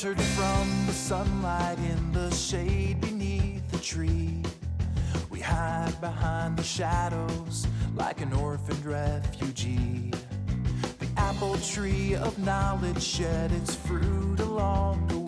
sheltered from the sunlight in the shade beneath the tree. We hide behind the shadows like an orphaned refugee. The apple tree of knowledge shed its fruit along the way.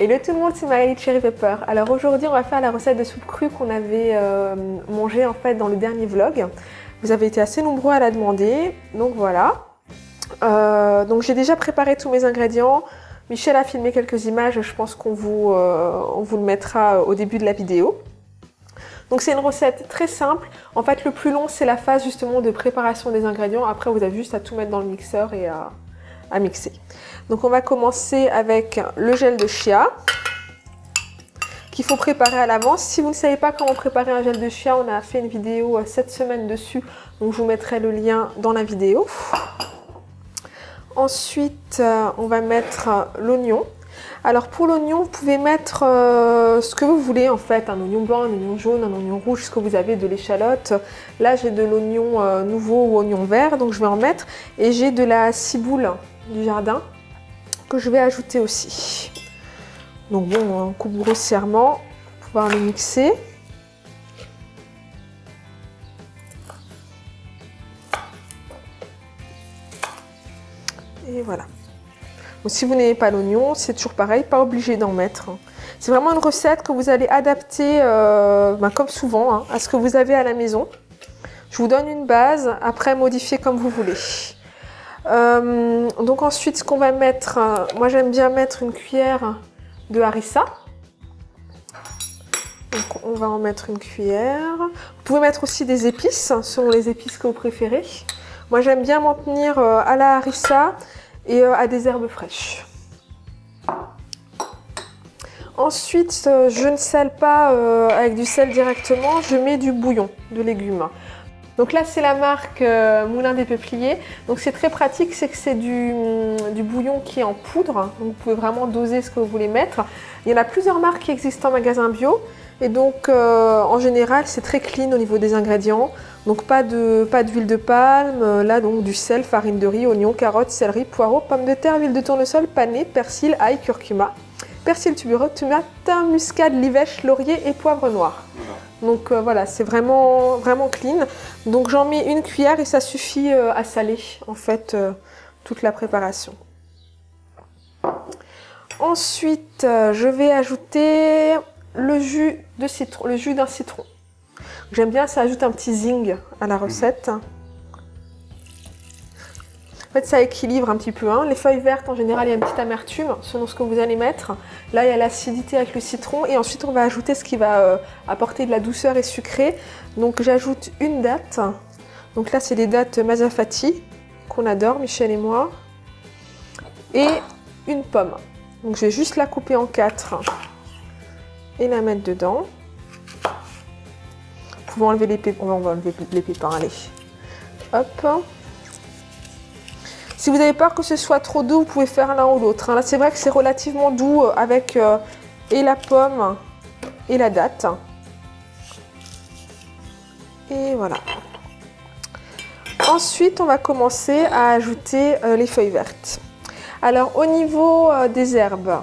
Hello tout le monde, c'est Maëlie de Cherry Pepper. Alors aujourd'hui, on va faire la recette de soupe crue qu'on avait euh, mangée en fait dans le dernier vlog. Vous avez été assez nombreux à la demander, donc voilà. Euh, donc j'ai déjà préparé tous mes ingrédients. Michel a filmé quelques images, je pense qu'on vous, euh, vous le mettra au début de la vidéo. Donc c'est une recette très simple. En fait, le plus long, c'est la phase justement de préparation des ingrédients. Après, vous avez juste à tout mettre dans le mixeur et à, mixer. Donc on va commencer avec le gel de chia qu'il faut préparer à l'avance. Si vous ne savez pas comment préparer un gel de chia, on a fait une vidéo euh, cette semaine dessus. Donc je vous mettrai le lien dans la vidéo. Ensuite, euh, on va mettre euh, l'oignon. Alors pour l'oignon, vous pouvez mettre ce que vous voulez en fait, un oignon blanc, un oignon jaune, un oignon rouge, ce que vous avez, de l'échalote. Là j'ai de l'oignon nouveau ou oignon vert, donc je vais en mettre. Et j'ai de la ciboule du jardin que je vais ajouter aussi. Donc bon, on coupe grossièrement pour pouvoir le mixer. Et voilà. Si vous n'avez pas l'oignon, c'est toujours pareil, pas obligé d'en mettre. C'est vraiment une recette que vous allez adapter, euh, ben, comme souvent, hein, à ce que vous avez à la maison. Je vous donne une base, après modifier comme vous voulez. Euh, donc ensuite, ce qu'on va mettre, euh, moi j'aime bien mettre une cuillère de harissa. Donc on va en mettre une cuillère. Vous pouvez mettre aussi des épices, selon les épices que vous préférez. Moi j'aime bien m'en tenir euh, à la harissa et à des herbes fraîches. Ensuite, je ne sale pas avec du sel directement, je mets du bouillon de légumes. Donc là, c'est la marque euh, Moulin des Peupliers. Donc c'est très pratique, c'est que c'est du, du bouillon qui est en poudre. Donc vous pouvez vraiment doser ce que vous voulez mettre. Il y en a plusieurs marques qui existent en magasin bio. Et donc euh, en général, c'est très clean au niveau des ingrédients. Donc pas de d'huile de palme. Euh, Là donc du sel, farine de riz, oignons, carottes, céleri, poireaux, pommes de terre, huile de tournesol, panais, persil, ail, curcuma, persil tubereux, tomate, muscade, livèche, laurier et poivre noir. Donc euh, voilà, c'est vraiment, vraiment clean. Donc j'en mets une cuillère et ça suffit euh, à saler en fait euh, toute la préparation. Ensuite, je vais ajouter le jus d'un citron. J'aime bien, ça ajoute un petit zing à la recette. En fait, ça équilibre un petit peu. hein. Les feuilles vertes, en général, il y a une petite amertume selon ce que vous allez mettre. Là, il y a l'acidité avec le citron. Et ensuite, on va ajouter ce qui va euh, apporter de la douceur et sucré. Donc, j'ajoute une date. Donc là, c'est des dates Mazafati qu'on adore, Michel et moi. Et une pomme. Donc, je vais juste la couper en quatre et la mettre dedans. Vous pouvez enlever les pépins. On va enlever les pépins, allez. Hop. Si vous avez peur que ce soit trop doux, vous pouvez faire l'un ou l'autre. hein. Là, c'est vrai que c'est relativement doux euh, avec euh, et la pomme et la date. Et voilà. Ensuite, on va commencer à ajouter euh, les feuilles vertes. Alors, au niveau des herbes,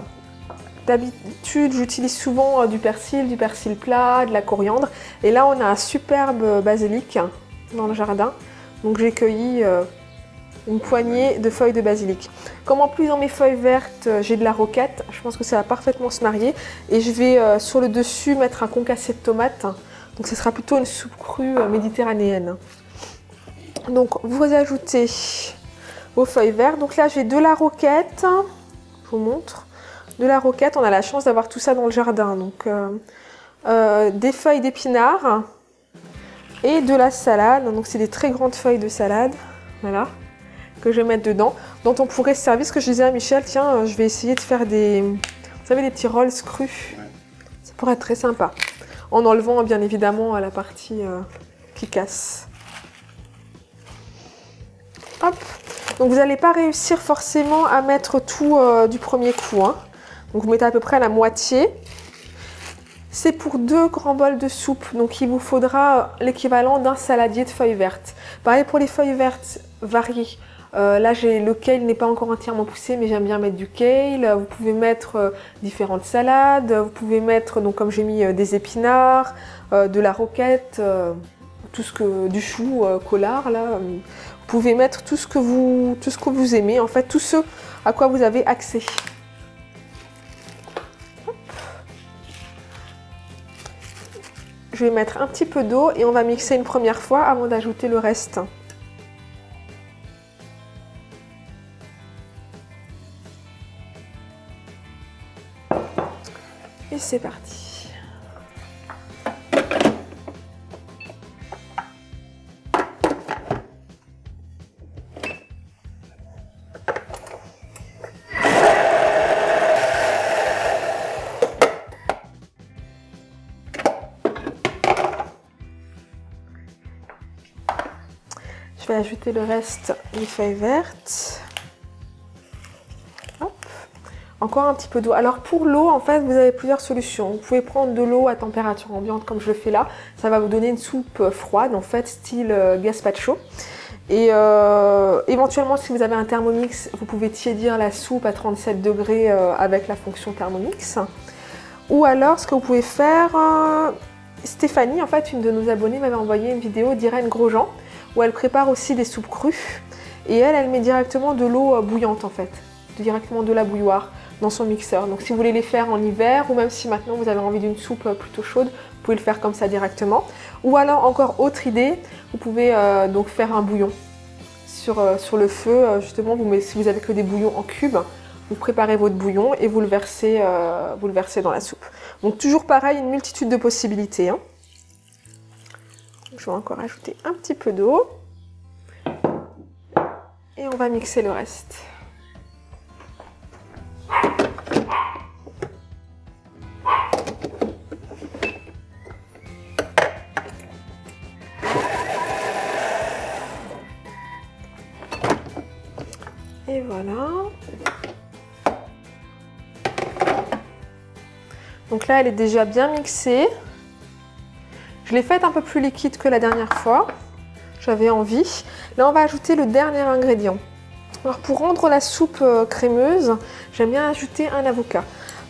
d'habitude, j'utilise souvent du persil, du persil plat, de la coriandre. Et là, on a un superbe basilic dans le jardin. Donc, j'ai cueilli une poignée de feuilles de basilic. Comme en plus dans mes feuilles vertes, euh, j'ai de la roquette, je pense que ça va parfaitement se marier. Et je vais euh, sur le dessus mettre un concassé de tomates. Donc ce sera plutôt une soupe crue euh, méditerranéenne. Donc vous ajoutez vos feuilles vertes. Donc là j'ai de la roquette, je vous montre. De la roquette, on a la chance d'avoir tout ça dans le jardin. Donc des feuilles d'épinards, et de la salade. Donc c'est des très grandes feuilles de salade, voilà, que je vais mettre dedans, dont on pourrait se servir. Ce que je disais à Michel, tiens, euh, je vais essayer de faire des, vous savez, des petits rolls crus. Ça pourrait être très sympa, en enlevant bien évidemment la partie euh, qui casse. Hop. Donc vous n'allez pas réussir forcément à mettre tout euh, du premier coup. hein. Donc vous mettez à peu près la moitié. C'est pour deux grands bols de soupe, donc il vous faudra l'équivalent d'un saladier de feuilles vertes. Pareil pour les feuilles vertes variées. Euh, là, j'ai le kale n'est pas encore entièrement poussé, mais j'aime bien mettre du kale. Vous pouvez mettre euh, différentes salades. Vous pouvez mettre, donc comme j'ai mis euh, des épinards, euh, de la roquette, euh, tout ce que du chou euh, collard là. Vous pouvez mettre tout ce que vous aimez. En fait, tout ce à quoi vous avez accès. Je vais mettre un petit peu d'eau et on va mixer une première fois avant d'ajouter le reste. C'est parti. Je vais ajouter le reste des feuilles vertes. Encore un petit peu d'eau. Alors pour l'eau, en fait, vous avez plusieurs solutions. Vous pouvez prendre de l'eau à température ambiante comme je le fais là. Ça va vous donner une soupe euh, froide, en fait, style euh, gazpacho. Et euh, éventuellement, si vous avez un thermomix, vous pouvez tiédir la soupe à 37 degrés avec la fonction thermomix. Ou alors, ce que vous pouvez faire, Stéphanie, en fait, une de nos abonnées, m'avait envoyé une vidéo d'Irène Grosjean où elle prépare aussi des soupes crues. Et elle, elle met directement de l'eau bouillante en fait, directement de la bouilloire dans son mixeur. Donc si vous voulez les faire en hiver ou même si maintenant vous avez envie d'une soupe euh, plutôt chaude, vous pouvez le faire comme ça directement. Ou alors encore autre idée, vous pouvez euh, donc faire un bouillon sur, euh, le feu. justement, si vous avez que des bouillons en cubes, vous préparez votre bouillon et vous le versez, vous le versez dans la soupe. Donc toujours pareil, une multitude de possibilités. hein. Je vais encore ajouter un petit peu d'eau. Et on va mixer le reste. Voilà. Donc là, elle est déjà bien mixée. Je l'ai faite un peu plus liquide que la dernière fois. J'avais envie. Là, on va ajouter le dernier ingrédient. Alors, pour rendre la soupe euh, crémeuse, j'aime bien ajouter un avocat.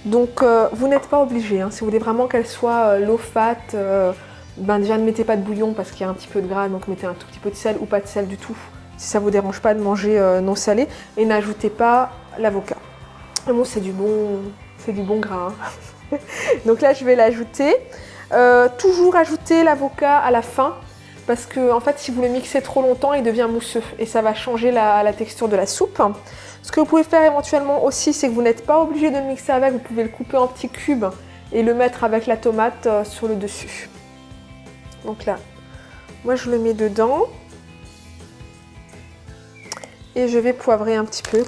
Donc, euh, vous n'êtes pas obligé. hein. Si vous voulez vraiment qu'elle soit euh, low fat, ben déjà ne mettez pas de bouillon parce qu'il y a un petit peu de gras, donc mettez un tout petit peu de sel ou pas de sel du tout. Si ça vous dérange pas de manger euh, non salé, et n'ajoutez pas l'avocat. Mais Bon, c'est du bon, c'est du bon gras. hein. donc là, je vais l'ajouter. Euh, toujours ajouter l'avocat à la fin parce que en fait si vous le mixez trop longtemps il devient mousseux et ça va changer la, la texture de la soupe. Ce que vous pouvez faire éventuellement aussi c'est que vous n'êtes pas obligé de le mixer avec, vous pouvez le couper en petits cubes et le mettre avec la tomate euh, sur le dessus. Donc là, moi je le mets dedans et je vais poivrer un petit peu.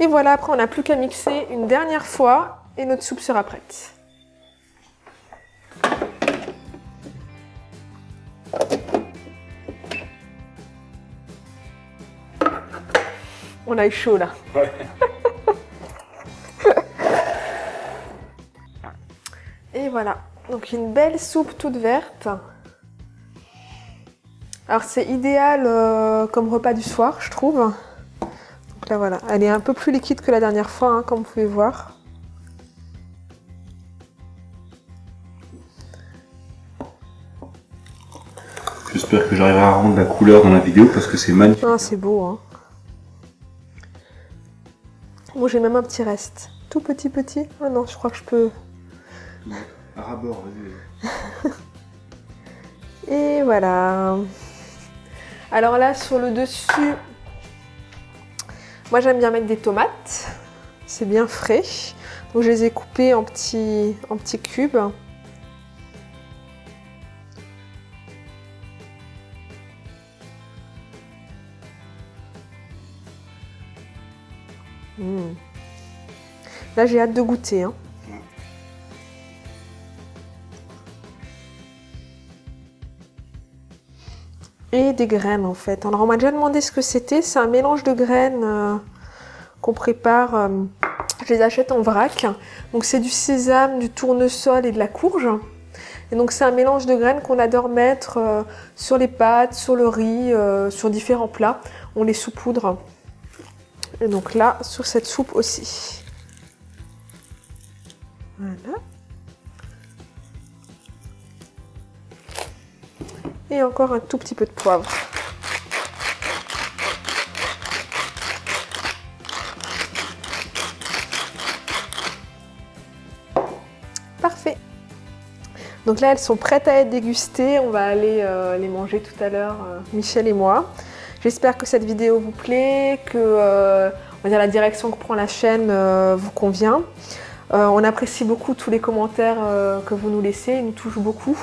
Et voilà, après on n'a plus qu'à mixer une dernière fois et notre soupe sera prête. On a eu chaud là. Et voilà, donc une belle soupe toute verte. Alors c'est idéal euh, comme repas du soir, je trouve. Donc là voilà, elle est un peu plus liquide que la dernière fois, hein, comme vous pouvez voir. J'espère que j'arriverai à rendre la couleur dans la vidéo parce que c'est magnifique. Ah, c'est beau, hein. Moi j'ai même un petit reste. Tout petit petit. Ah non, je crois que je peux. Et voilà. Alors là, sur le dessus, moi j'aime bien mettre des tomates. C'est bien frais. Donc je les ai coupés en petits, en petits cubes. Mmh. Là, j'ai hâte de goûter. Hein. Et des graines en fait. Alors on m'a déjà demandé ce que c'était. C'est un mélange de graines euh, qu'on prépare. Euh, je les achète en vrac. Donc c'est du sésame, du tournesol et de la courge. Et donc c'est un mélange de graines qu'on adore mettre euh, sur les pâtes, sur le riz, sur différents plats. On les saupoudre. Et donc là, sur cette soupe aussi. Voilà. Et encore un tout petit peu de poivre. Parfait. Donc là, elles sont prêtes à être dégustées. On va aller euh, les manger tout à l'heure, euh, Michel et moi. J'espère que cette vidéo vous plaît, que euh, la direction que prend la chaîne vous convient. on apprécie beaucoup tous les commentaires que vous nous laissez, ils nous touchent beaucoup.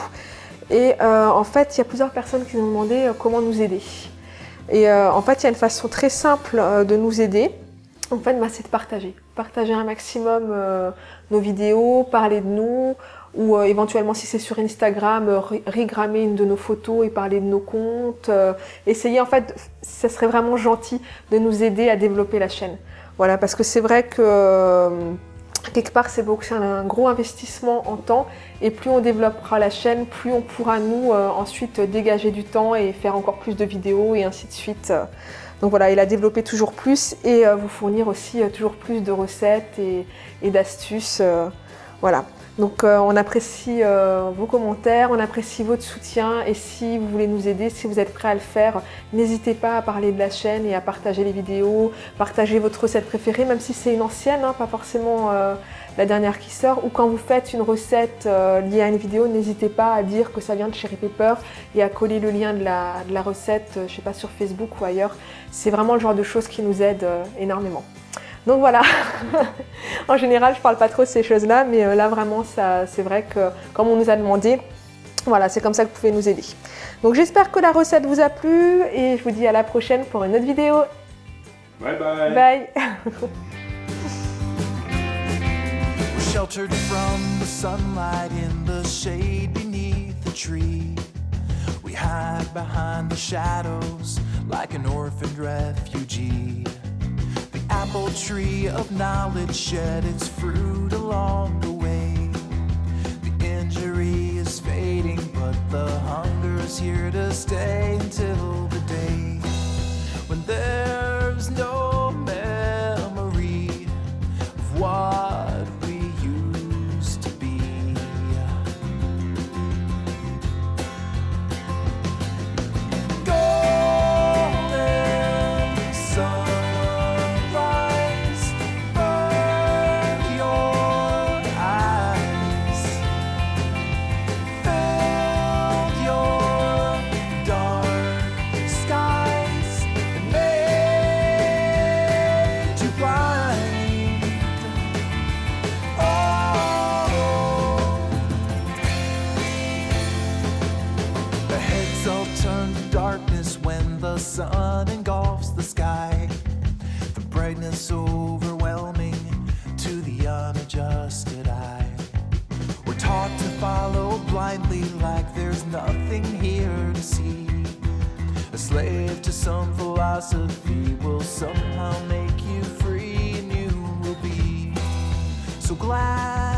Et euh, en fait, il y a plusieurs personnes qui nous ont demandé euh, comment nous aider. Et euh, en fait, il y a une façon très simple de nous aider. En fait, bah, c'est de partager. Partager un maximum nos vidéos, parler de nous, ou éventuellement si c'est sur Instagram, rigrammer une de nos photos et parler de nos comptes. essayer, en fait, ça serait vraiment gentil de nous aider à développer la chaîne. Voilà, parce que c'est vrai que quelque part, c'est un gros investissement en temps et plus on développera la chaîne, plus on pourra nous euh, ensuite dégager du temps et faire encore plus de vidéos et ainsi de suite. Donc voilà, il a développé toujours plus et euh, vous fournir aussi euh, toujours plus de recettes et, et d'astuces. voilà. Donc on apprécie vos commentaires, on apprécie votre soutien et si vous voulez nous aider, si vous êtes prêt à le faire, n'hésitez pas à parler de la chaîne et à partager les vidéos, partager votre recette préférée, même si c'est une ancienne, hein, pas forcément la dernière qui sort, ou quand vous faites une recette euh, liée à une vidéo, n'hésitez pas à dire que ça vient de Cherry Pepper et à coller le lien de la, de la recette, euh, je sais pas, sur Facebook ou ailleurs. C'est vraiment le genre de choses qui nous aide euh, énormément. Donc voilà, en général je parle pas trop de ces choses-là, mais là vraiment c'est vrai que comme on nous a demandé, voilà, c'est comme ça que vous pouvez nous aider. Donc j'espère que la recette vous a plu et je vous dis à la prochaine pour une autre vidéo. Bye bye. Bye. sheltered from the sunlight in the shade beneath the tree. We hide behind the shadows like an orphaned refugee. Apple tree of knowledge shed its fruit along the way. The injury is fading, but the hunger is here to stay until the day when there's no some philosophy will somehow make you free, and you will be so glad.